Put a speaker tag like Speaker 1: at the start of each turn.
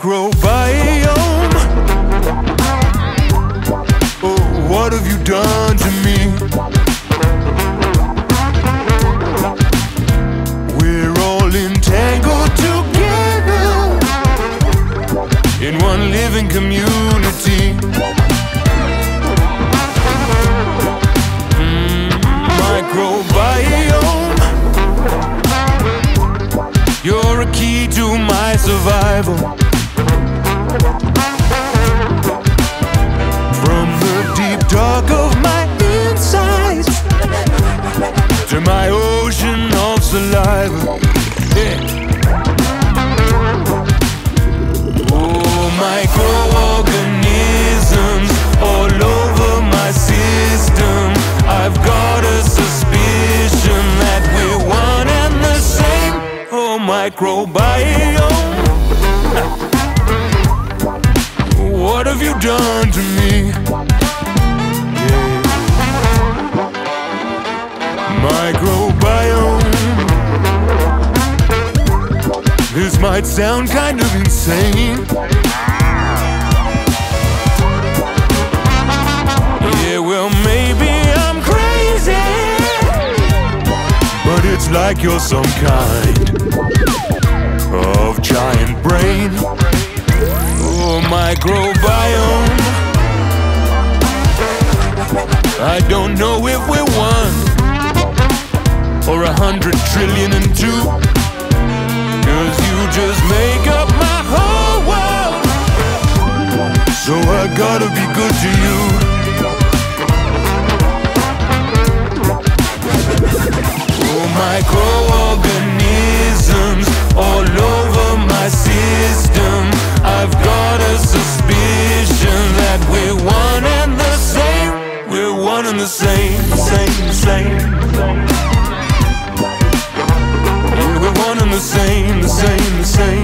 Speaker 1: microbiome. Oh, what have you done to me? We're all entangled together in one living community. Mm, microbiome. You're a key to my survival. From the deep dark of my insides to my ocean of saliva. Yeah. Oh, microorganisms all over my system. I've got a suspicion that we're one and the same. Oh, microbiome. Done to me? Yeah. Microbiome. This might sound kind of insane. Yeah, well, maybe I'm crazy. But it's like you're some kind I don't know if we're one or a hundred trillion and two. Cause you just make up my whole world. So I gotta be good to you. Oh, microorganisms same, same, same. Yeah, we're one and the same, the same, the same.